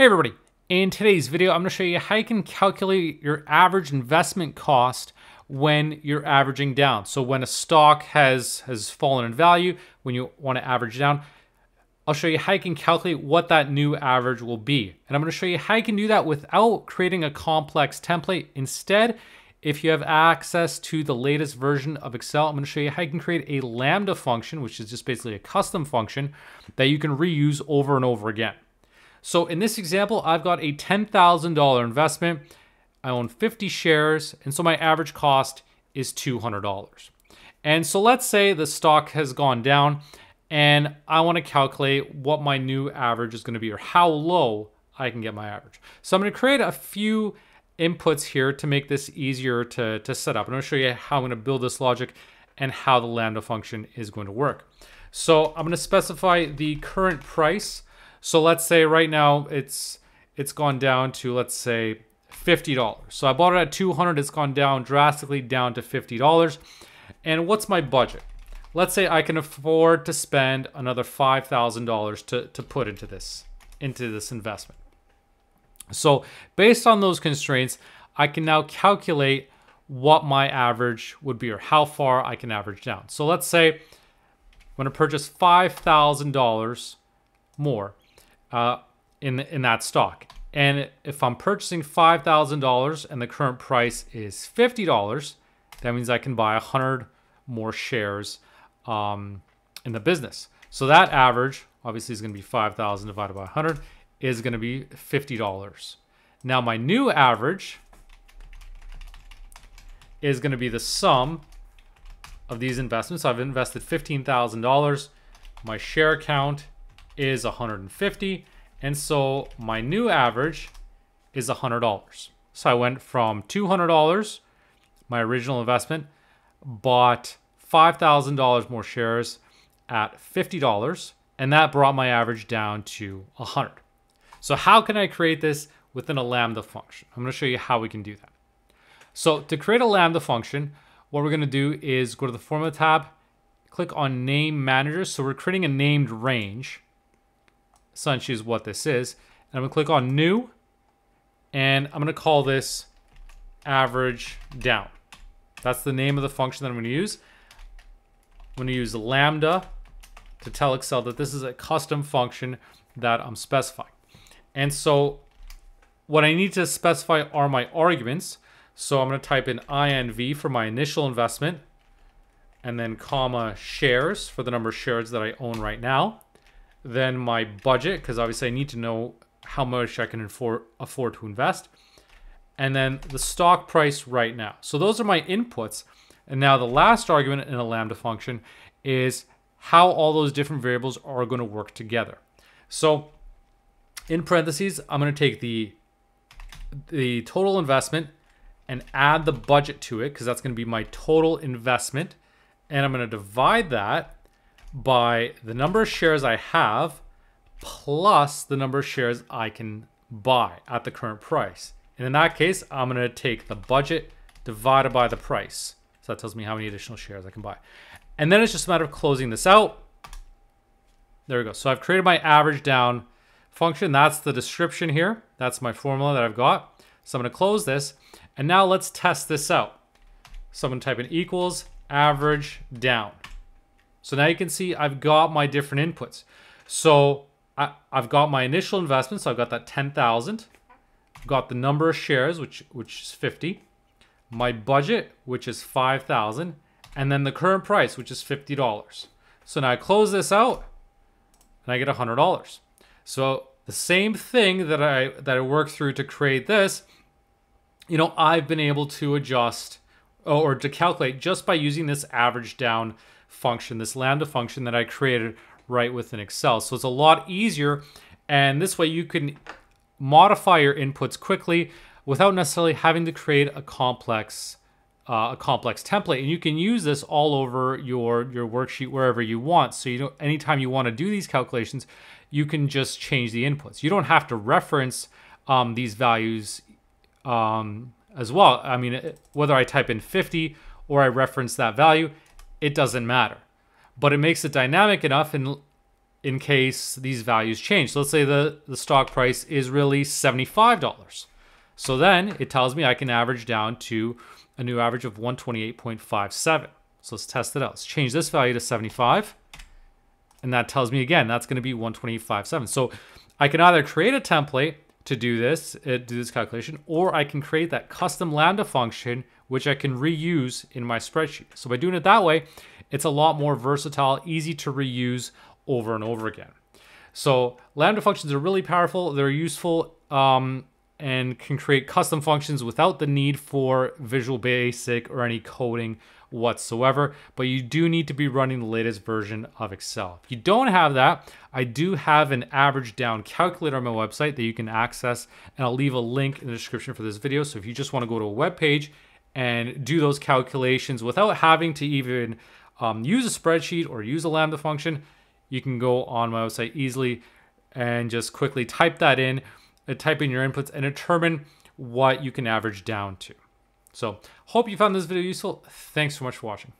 Hey everybody, in today's video, I'm gonna show you how you can calculate your average investment cost when you're averaging down. So when a stock has, has fallen in value, when you wanna average down, I'll show you how you can calculate what that new average will be. And I'm gonna show you how you can do that without creating a complex template. Instead, if you have access to the latest version of Excel, I'm gonna show you how you can create a Lambda function, which is just basically a custom function that you can reuse over and over again. So in this example, I've got a $10,000 investment. I own 50 shares, and so my average cost is $200. And so let's say the stock has gone down and I want to calculate what my new average is going to be or how low I can get my average. So I'm going to create a few inputs here to make this easier to, to set up. I'm going to show you how I'm going to build this logic and how the Lambda function is going to work. So I'm going to specify the current price so let's say right now it's it's gone down to let's say $50. So I bought it at 200, it's gone down drastically down to $50. And what's my budget? Let's say I can afford to spend another $5,000 to to put into this into this investment. So based on those constraints, I can now calculate what my average would be or how far I can average down. So let's say I'm to purchase $5,000 more uh, in in that stock. And if I'm purchasing five thousand dollars and the current price is fifty dollars, that means I can buy a hundred more shares um, in the business. So that average obviously is going to be five thousand divided by hundred is going to be fifty dollars. Now my new average is going to be the sum of these investments. So I've invested fifteen thousand dollars. My share count is 150. And so my new average is $100. So I went from $200, my original investment, bought $5,000 more shares at $50, and that brought my average down to 100. So how can I create this within a Lambda function? I'm gonna show you how we can do that. So to create a Lambda function, what we're gonna do is go to the Formula tab, click on Name Manager. So we're creating a named range essentially is what this is. And I'm gonna click on new, and I'm gonna call this average down. That's the name of the function that I'm gonna use. I'm gonna use lambda to tell Excel that this is a custom function that I'm specifying. And so what I need to specify are my arguments. So I'm gonna type in INV for my initial investment and then comma shares for the number of shares that I own right now then my budget, because obviously I need to know how much I can afford, afford to invest, and then the stock price right now. So those are my inputs. And now the last argument in a Lambda function is how all those different variables are going to work together. So in parentheses, I'm going to take the, the total investment and add the budget to it because that's going to be my total investment. And I'm going to divide that by the number of shares I have plus the number of shares I can buy at the current price. And in that case, I'm going to take the budget divided by the price. So that tells me how many additional shares I can buy. And then it's just a matter of closing this out. There we go. So I've created my average down function. That's the description here. That's my formula that I've got. So I'm to close this. And now let's test this out. So I'm to type in equals average down. So now you can see I've got my different inputs. So I, have got my initial investment, so I've got that 10,000. I've got the number of shares, which, which is 50. My budget, which is 5,000. And then the current price, which is $50. So now I close this out and I get $100. So the same thing that I, that I worked through to create this, you know, I've been able to adjust or to calculate just by using this average down function, this lambda function that I created right within Excel. So it's a lot easier. And this way you can modify your inputs quickly without necessarily having to create a complex uh, a complex template. And you can use this all over your, your worksheet wherever you want. So you know, anytime you want to do these calculations, you can just change the inputs. You don't have to reference um, these values um, as well. I mean, whether I type in 50 or I reference that value, it doesn't matter. But it makes it dynamic enough and in case these values change. So let's say the, the stock price is really $75. So then it tells me I can average down to a new average of 128.57. So let's test it out. Let's change this value to 75. And that tells me again, that's going to be 128.57. So I can either create a template to do this, uh, do this calculation, or I can create that custom Lambda function, which I can reuse in my spreadsheet. So by doing it that way, it's a lot more versatile, easy to reuse over and over again. So Lambda functions are really powerful. They're useful um, and can create custom functions without the need for Visual Basic or any coding whatsoever, but you do need to be running the latest version of Excel. If you don't have that, I do have an average down calculator on my website that you can access, and I'll leave a link in the description for this video. So if you just want to go to a web page and do those calculations without having to even um, use a spreadsheet or use a Lambda function, you can go on my website easily and just quickly type that in, and type in your inputs, and determine what you can average down to. So, hope you found this video useful. Thanks so much for watching.